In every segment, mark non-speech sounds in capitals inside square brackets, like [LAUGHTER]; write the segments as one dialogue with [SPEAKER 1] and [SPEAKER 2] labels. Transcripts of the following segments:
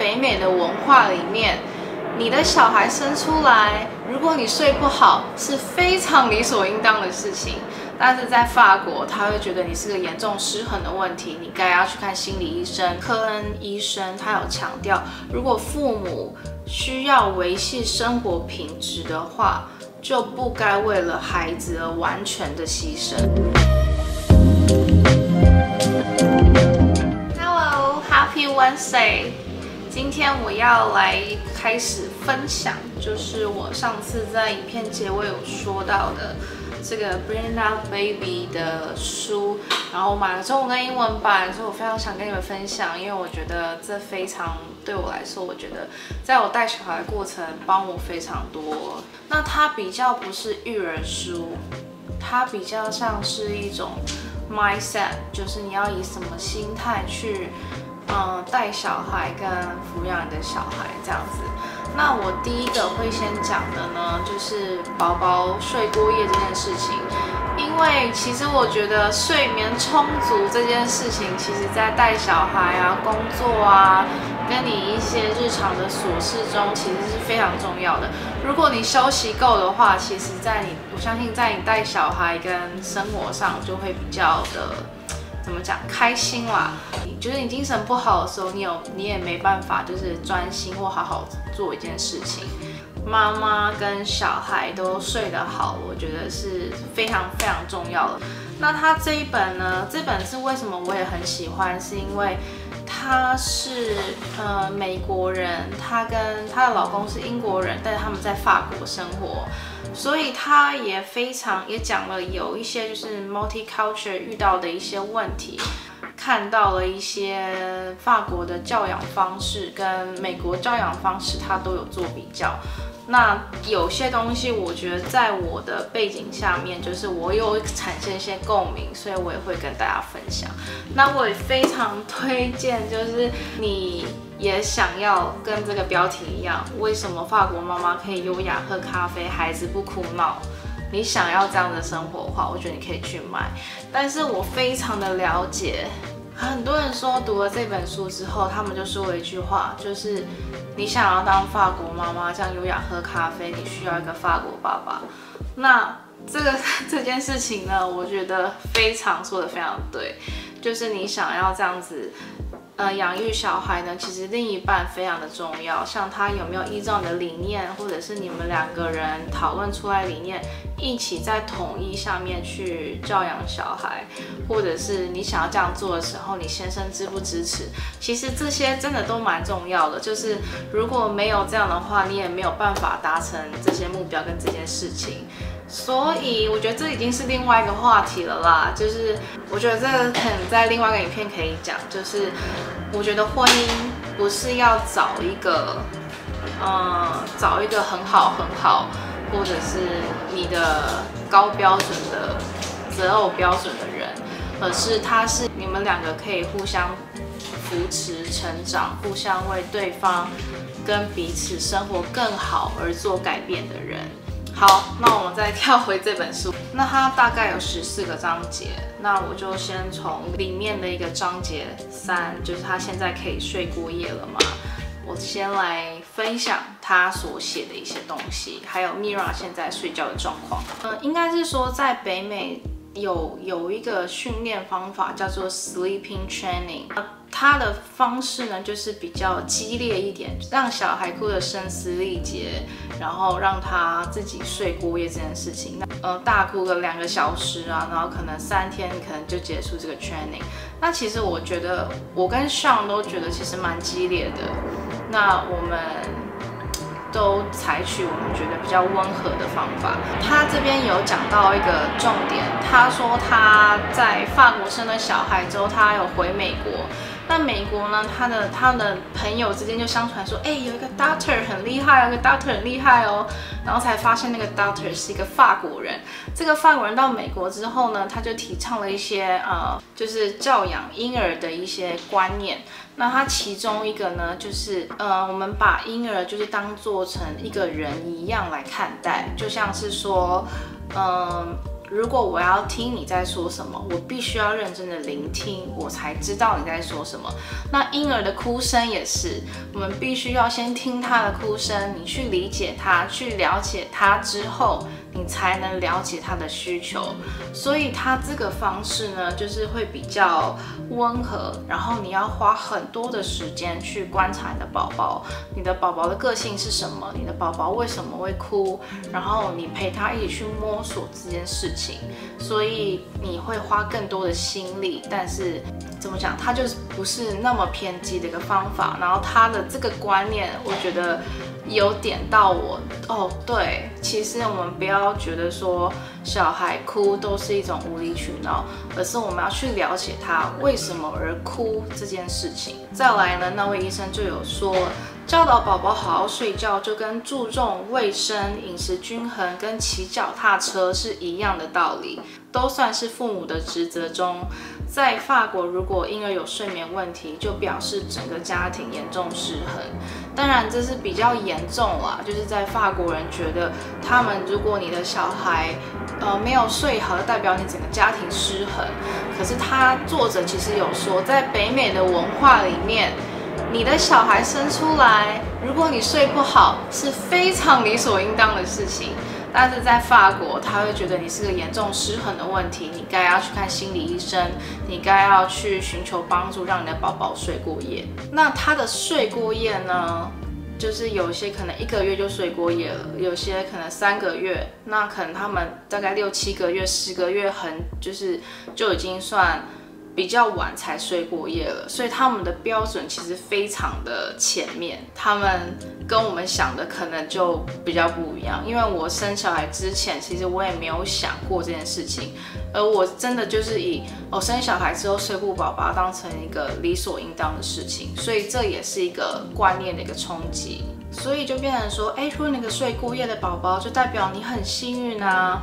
[SPEAKER 1] 北美的文化里面，你的小孩生出来，如果你睡不好，是非常理所应当的事情。但是在法国，他会觉得你是个严重失衡的问题，你该要去看心理医生。科恩医生他有强调，如果父母需要维系生活品质的话，就不该为了孩子而完全的牺牲。Hello，Happy Wednesday！今天我要来开始分享，就是我上次在影片结尾有说到的。这个 Bring Up Baby 的书，然后我买了中文跟英文版，所以我非常想跟你们分享，因为我觉得这非常对我来说，我觉得在我带小孩的过程帮我非常多。那它比较不是育儿书，它比较像是一种 mindset，就是你要以什么心态去，嗯，带小孩跟抚养你的小孩这样子。那我第一个会先讲的呢，就是宝宝睡过夜这件事情，因为其实我觉得睡眠充足这件事情，其实在带小孩啊、工作啊，跟你一些日常的琐事中，其实是非常重要的。如果你休息够的话，其实在你，我相信在你带小孩跟生活上就会比较的。怎么讲？开心啦！就是你精神不好的时候，你有你也没办法，就是专心或好好做一件事情。妈妈跟小孩都睡得好，我觉得是非常非常重要的。那他这一本呢？这本是为什么我也很喜欢？是因为她是呃美国人，她跟她的老公是英国人，但是他们在法国生活。所以她也非常也讲了有一些就是 multicultural 遇到的一些问题，看到了一些法国的教养方式跟美国教养方式，他都有做比较。那有些东西我觉得在我的背景下面，就是我有产生一些共鸣，所以我也会跟大家分享。那我也非常推荐，就是你。也想要跟这个标题一样，为什么法国妈妈可以优雅喝咖啡，孩子不哭闹？你想要这样的生活的话，我觉得你可以去买。但是我非常的了解，很多人说读了这本书之后，他们就说了一句话，就是你想要当法国妈妈，这样优雅喝咖啡，你需要一个法国爸爸。那这个 [LAUGHS] 这件事情呢，我觉得非常说的非常对，就是你想要这样子。呃，养育小孩呢，其实另一半非常的重要。像他有没有依照你的理念，或者是你们两个人讨论出来理念，一起在统一上面去教养小孩，或者是你想要这样做的时候，你先生支不支持？其实这些真的都蛮重要的。就是如果没有这样的话，你也没有办法达成这些目标跟这件事情。所以我觉得这已经是另外一个话题了啦。就是我觉得这个可能在另外一个影片可以讲。就是我觉得婚姻不是要找一个，嗯，找一个很好很好，或者是你的高标准的择偶标准的人，而是他是你们两个可以互相扶持成长，互相为对方跟彼此生活更好而做改变的人。好，那我们再跳回这本书。那它大概有十四个章节，那我就先从里面的一个章节三，就是他现在可以睡过夜了吗？我先来分享他所写的一些东西，还有 Mira 现在睡觉的状况。嗯，应该是说在北美有有一个训练方法叫做 Sleeping Training。他的方式呢，就是比较激烈一点，让小孩哭得声嘶力竭，然后让他自己睡过夜这件事情。那呃，大哭个两个小时啊，然后可能三天可能就结束这个 training。那其实我觉得，我跟 Sean 都觉得其实蛮激烈的。那我们都采取我们觉得比较温和的方法。他这边有讲到一个重点，他说他在法国生了小孩之后，他有回美国。那美国呢？他的他的朋友之间就相传说，哎，有一个 doctor 很厉害，有个 doctor 很厉害哦。然后才发现那个 doctor 是一个法国人。这个法国人到美国之后呢，他就提倡了一些呃，就是教养婴儿的一些观念。那他其中一个呢，就是呃，我们把婴儿就是当做成一个人一样来看待，就像是说，嗯。如果我要听你在说什么，我必须要认真的聆听，我才知道你在说什么。那婴儿的哭声也是，我们必须要先听他的哭声，你去理解他，去了解他之后。你才能了解他的需求，所以他这个方式呢，就是会比较温和，然后你要花很多的时间去观察你的宝宝，你的宝宝的个性是什么，你的宝宝为什么会哭，然后你陪他一起去摸索这件事情，所以你会花更多的心力，但是怎么讲，他就是不是那么偏激的一个方法，然后他的这个观念，我觉得。有点到我哦，对，其实我们不要觉得说小孩哭都是一种无理取闹，而是我们要去了解他为什么而哭这件事情。再来呢，那位医生就有说，教导宝宝好好睡觉，就跟注重卫生、饮食均衡跟骑脚踏车是一样的道理，都算是父母的职责中。在法国，如果婴儿有睡眠问题，就表示整个家庭严重失衡。当然，这是比较严重啦，就是在法国人觉得，他们如果你的小孩，呃，没有睡好，代表你整个家庭失衡。可是他作者其实有说，在北美的文化里面，你的小孩生出来，如果你睡不好，是非常理所应当的事情。但是在法国，他会觉得你是个严重失衡的问题，你该要去看心理医生，你该要去寻求帮助，让你的宝宝睡过夜。那他的睡过夜呢，就是有些可能一个月就睡过夜了，有些可能三个月，那可能他们大概六七个月、十个月，很就是就已经算。比较晚才睡过夜了，所以他们的标准其实非常的前面，他们跟我们想的可能就比较不一样。因为我生小孩之前，其实我也没有想过这件事情，而我真的就是以我生小孩之后睡不饱，把它当成一个理所应当的事情，所以这也是一个观念的一个冲击，所以就变成说，哎，如果那个睡过夜的宝宝，就代表你很幸运啊，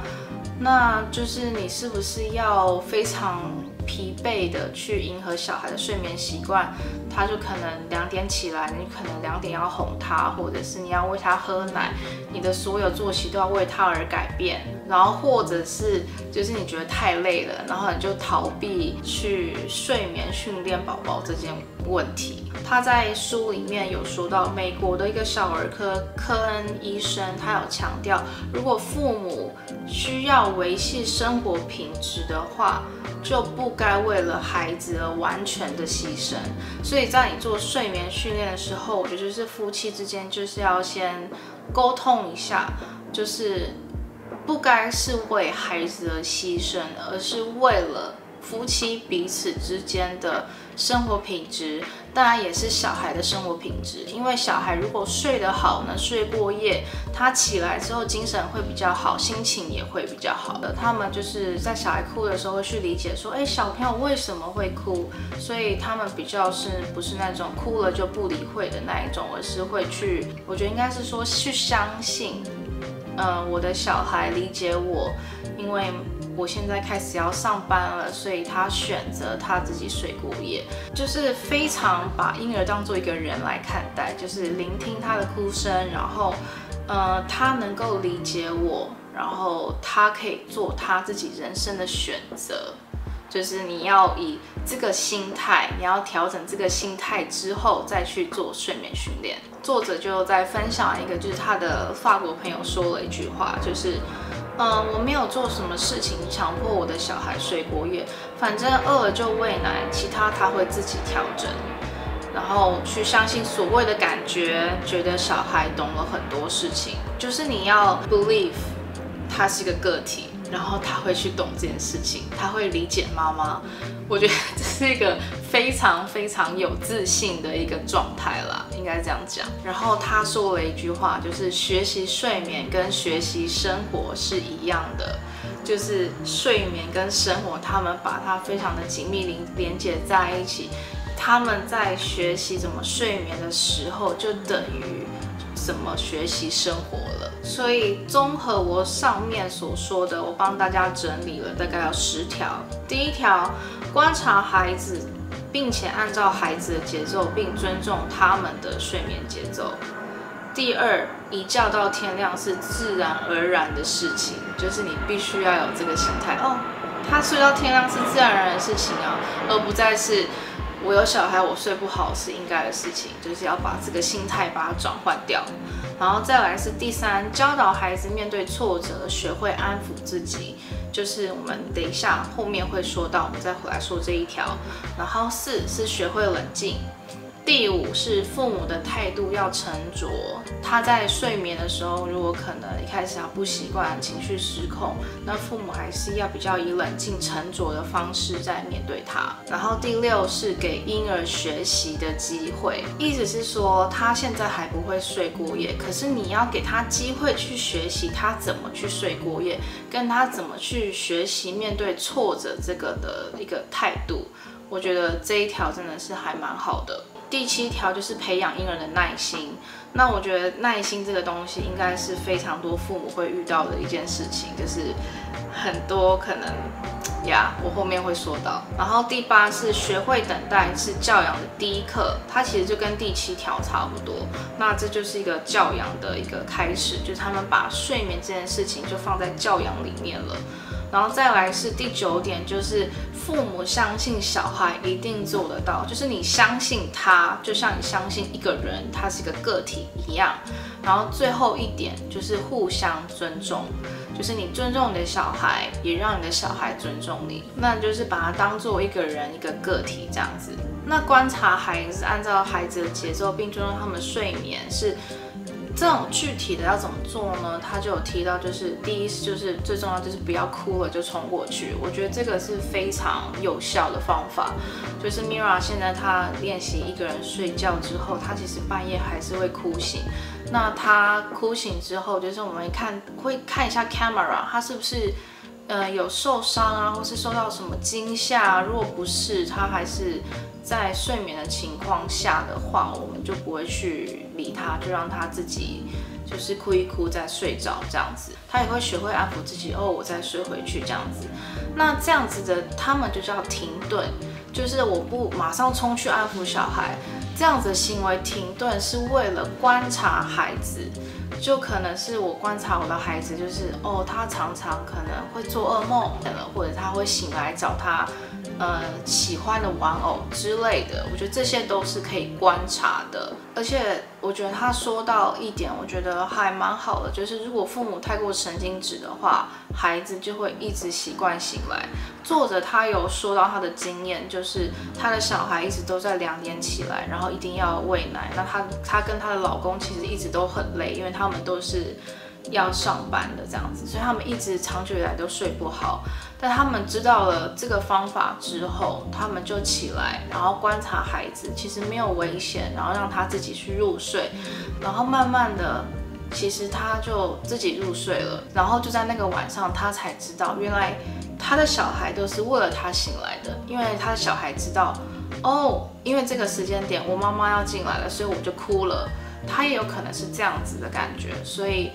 [SPEAKER 1] 那就是你是不是要非常。疲惫的去迎合小孩的睡眠习惯，他就可能两点起来，你可能两点要哄他，或者是你要喂他喝奶，你的所有作息都要为他而改变。然后或者是就是你觉得太累了，然后你就逃避去睡眠训练宝宝这件问题。他在书里面有说到，美国的一个小儿科科恩医生，他有强调，如果父母需要维系生活品质的话。就不该为了孩子而完全的牺牲，所以在你做睡眠训练的时候，我觉得就是夫妻之间就是要先沟通一下，就是不该是为孩子而牺牲，而是为了。夫妻彼此之间的生活品质，当然也是小孩的生活品质。因为小孩如果睡得好呢，睡过夜，他起来之后精神会比较好，心情也会比较好的。他们就是在小孩哭的时候会去理解说，哎，小朋友为什么会哭？所以他们比较是不是那种哭了就不理会的那一种，而是会去，我觉得应该是说去相信，嗯，我的小孩理解我，因为。我现在开始要上班了，所以他选择他自己睡过夜，就是非常把婴儿当做一个人来看待，就是聆听他的哭声，然后，呃，他能够理解我，然后他可以做他自己人生的选择，就是你要以这个心态，你要调整这个心态之后再去做睡眠训练。作者就在分享一个，就是他的法国朋友说了一句话，就是。嗯，我没有做什么事情强迫我的小孩睡过夜，反正饿了就喂奶，其他他会自己调整。然后去相信所谓的感觉，觉得小孩懂了很多事情，就是你要 believe 他是一个个体。然后他会去懂这件事情，他会理解妈妈。我觉得这是一个非常非常有自信的一个状态啦，应该这样讲。然后他说了一句话，就是学习睡眠跟学习生活是一样的，就是睡眠跟生活，他们把它非常的紧密连连接在一起。他们在学习怎么睡眠的时候，就等于。怎么学习生活了？所以综合我上面所说的，我帮大家整理了大概有十条。第一条，观察孩子，并且按照孩子的节奏，并尊重他们的睡眠节奏。第二，一觉到天亮是自然而然的事情，就是你必须要有这个心态哦。他睡到天亮是自然而然的事情啊，而不再是我有小孩我睡不好是应该的事情，就是要把这个心态把它转换掉。然后再来是第三，教导孩子面对挫折，学会安抚自己，就是我们等一下后面会说到，我们再回来说这一条。然后四是学会冷静。第五是父母的态度要沉着，他在睡眠的时候，如果可能一开始他不习惯，情绪失控，那父母还是要比较以冷静沉着的方式在面对他。然后第六是给婴儿学习的机会，意思是说他现在还不会睡过夜，可是你要给他机会去学习他怎么去睡过夜，跟他怎么去学习面对挫折这个的一个态度，我觉得这一条真的是还蛮好的。第七条就是培养婴儿的耐心。那我觉得耐心这个东西应该是非常多父母会遇到的一件事情，就是很多可能呀，我后面会说到。然后第八是学会等待是教养的第一课，它其实就跟第七条差不多。那这就是一个教养的一个开始，就是他们把睡眠这件事情就放在教养里面了。然后再来是第九点，就是父母相信小孩一定做得到，就是你相信他，就像你相信一个人，他是一个个体一样。然后最后一点就是互相尊重，就是你尊重你的小孩，也让你的小孩尊重你，那就是把他当做一个人一个个体这样子。那观察孩子，按照孩子的节奏，并尊重他们睡眠是。这种具体的要怎么做呢？他就有提到，就是第一就是最重要就是不要哭了就冲过去。我觉得这个是非常有效的方法。就是 Mira 现在他练习一个人睡觉之后，他其实半夜还是会哭醒。那他哭醒之后，就是我们看会看一下 camera，他是不是呃有受伤啊，或是受到什么惊吓？如果不是，他还是。在睡眠的情况下的话，我们就不会去理他，就让他自己就是哭一哭再睡着这样子。他也会学会安抚自己，哦，我再睡回去这样子。那这样子的，他们就叫停顿，就是我不马上冲去安抚小孩，这样子的行为停顿是为了观察孩子，就可能是我观察我的孩子，就是哦，他常常可能会做噩梦，或者他会醒来找他。呃，喜欢的玩偶之类的，我觉得这些都是可以观察的。而且，我觉得他说到一点，我觉得还蛮好的，就是如果父母太过神经质的话，孩子就会一直习惯醒来。作者他有说到他的经验，就是他的小孩一直都在两点起来，然后一定要喂奶。那他他跟他的老公其实一直都很累，因为他们都是。要上班的这样子，所以他们一直长久以来都睡不好。但他们知道了这个方法之后，他们就起来，然后观察孩子，其实没有危险，然后让他自己去入睡，然后慢慢的，其实他就自己入睡了。然后就在那个晚上，他才知道原来他的小孩都是为了他醒来的，因为他的小孩知道，哦，因为这个时间点我妈妈要进来了，所以我就哭了。他也有可能是这样子的感觉，所以。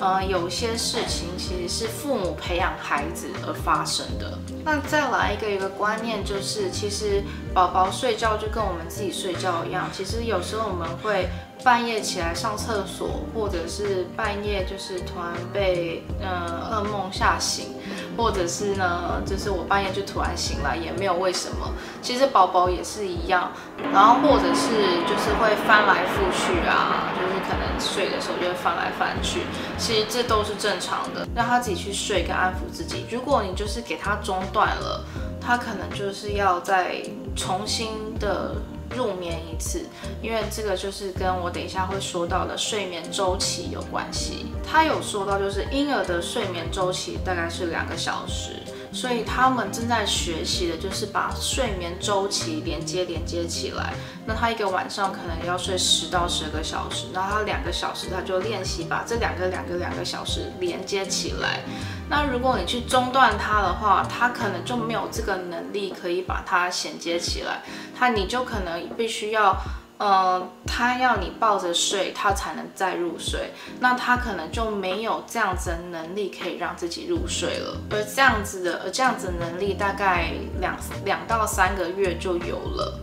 [SPEAKER 1] 呃，有些事情其实是父母培养孩子而发生的。那再来一个一个观念，就是其实宝宝睡觉就跟我们自己睡觉一样。其实有时候我们会半夜起来上厕所，或者是半夜就是突然被呃噩梦吓醒。或者是呢，就是我半夜就突然醒来，也没有为什么。其实宝宝也是一样，然后或者是就是会翻来覆去啊，就是可能睡的时候就会翻来翻去。其实这都是正常的，让他自己去睡，跟安抚自己。如果你就是给他中断了，他可能就是要再重新的。入眠一次，因为这个就是跟我等一下会说到的睡眠周期有关系。他有说到，就是婴儿的睡眠周期大概是两个小时，所以他们正在学习的就是把睡眠周期连接连接起来。那他一个晚上可能要睡十到十个小时，那他两个小时他就练习把这两个两个两个小时连接起来。那如果你去中断它的话，它可能就没有这个能力可以把它衔接起来。它你就可能必须要，呃，它要你抱着睡，它才能再入睡。那它可能就没有这样子的能力可以让自己入睡了。而这样子的，而这样子能力大概两两到三个月就有了。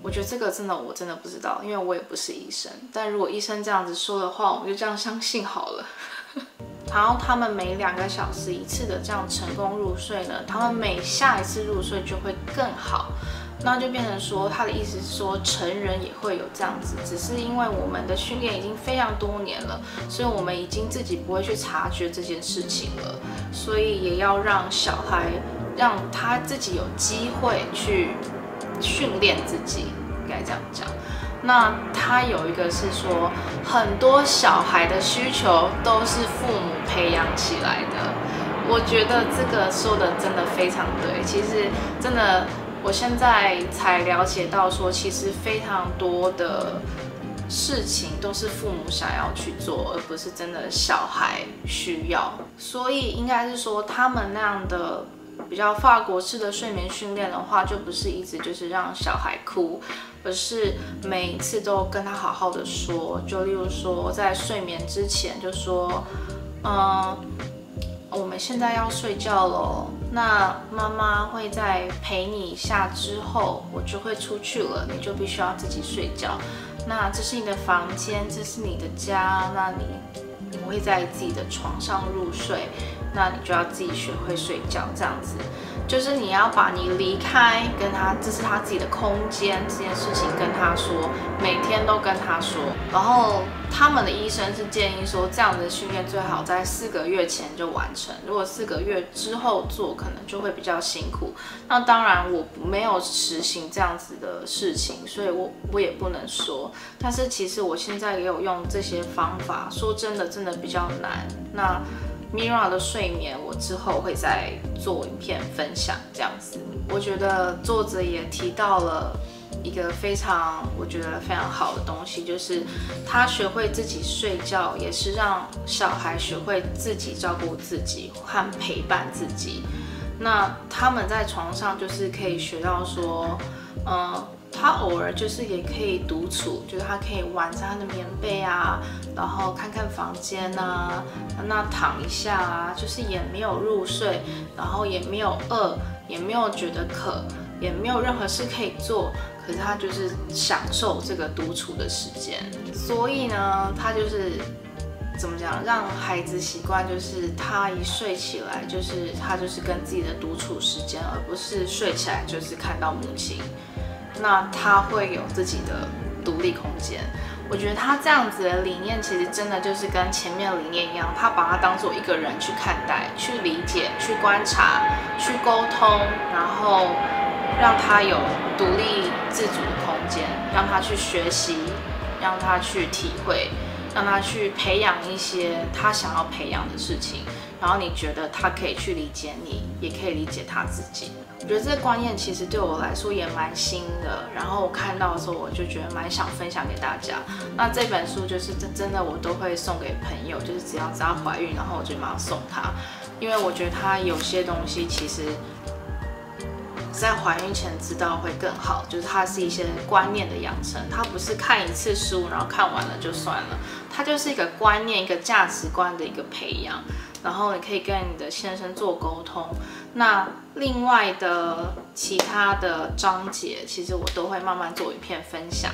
[SPEAKER 1] 我觉得这个真的我真的不知道，因为我也不是医生。但如果医生这样子说的话，我们就这样相信好了。然后他们每两个小时一次的这样成功入睡呢，他们每下一次入睡就会更好。那就变成说，他的意思是说，成人也会有这样子，只是因为我们的训练已经非常多年了，所以我们已经自己不会去察觉这件事情了，所以也要让小孩，让他自己有机会去训练自己，该这样讲。那他有一个是说，很多小孩的需求都是父母培养起来的，我觉得这个说的真的非常对，其实真的。我现在才了解到，说其实非常多的事情都是父母想要去做，而不是真的小孩需要。所以应该是说，他们那样的比较法国式的睡眠训练的话，就不是一直就是让小孩哭，而是每一次都跟他好好的说。就例如说，在睡眠之前就说，嗯，我们现在要睡觉喽。那妈妈会在陪你一下之后，我就会出去了，你就必须要自己睡觉。那这是你的房间，这是你的家，那你你会在自己的床上入睡，那你就要自己学会睡觉，这样子。就是你要把你离开跟他，这是他自己的空间这件事情跟他说，每天都跟他说。然后他们的医生是建议说，这样的训练最好在四个月前就完成，如果四个月之后做，可能就会比较辛苦。那当然我没有实行这样子的事情，所以我我也不能说。但是其实我现在也有用这些方法，说真的，真的比较难。那。Mira 的睡眠，我之后会再做影片分享，这样子。我觉得作者也提到了一个非常，我觉得非常好的东西，就是他学会自己睡觉，也是让小孩学会自己照顾自己和陪伴自己。那他们在床上就是可以学到说，嗯。他偶尔就是也可以独处，就是他可以玩着他的棉被啊，然后看看房间啊，那躺一下啊，就是也没有入睡，然后也没有饿，也没有觉得渴，也没有任何事可以做，可是他就是享受这个独处的时间。所以呢，他就是怎么讲，让孩子习惯，就是他一睡起来，就是他就是跟自己的独处时间，而不是睡起来就是看到母亲。那他会有自己的独立空间，我觉得他这样子的理念其实真的就是跟前面理念一样，他把他当做一个人去看待、去理解、去观察、去沟通，然后让他有独立自主的空间，让他去学习，让他去体会，让他去培养一些他想要培养的事情，然后你觉得他可以去理解你，也可以理解他自己。我觉得这个观念其实对我来说也蛮新的，然后我看到的时候我就觉得蛮想分享给大家。那这本书就是真真的我都会送给朋友，就是只要只要怀孕，然后我就马上送他，因为我觉得他有些东西其实，在怀孕前知道会更好，就是它是一些观念的养成，它不是看一次书然后看完了就算了，它就是一个观念、一个价值观的一个培养。然后你可以跟你的先生做沟通。那另外的其他的章节，其实我都会慢慢做影片分享。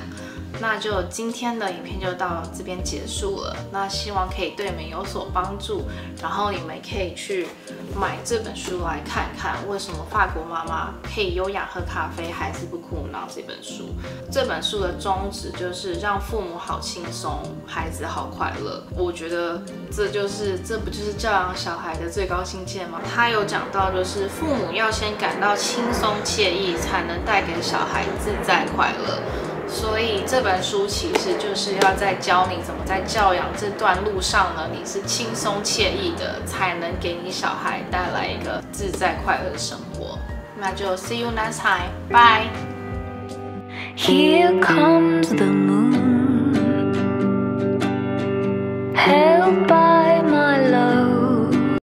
[SPEAKER 1] 那就今天的影片就到这边结束了。那希望可以对你们有所帮助。然后你们可以去买这本书来看看，为什么法国妈妈可以优雅喝咖啡还是不哭闹？这本书，这本书的宗旨就是让父母好轻松，孩子好快乐。我觉得这就是这不就是教养小孩的最高境界吗？他有讲到，就是父母要先感到轻松惬意，才能带给小孩自在快乐。所以这本书其实就是要在教你怎么在教养这段路上呢你是轻松惬意的才能给你小孩带来一个自在快乐的生活。那就 see you next time. Bye. Here comes the moon. Held by my love.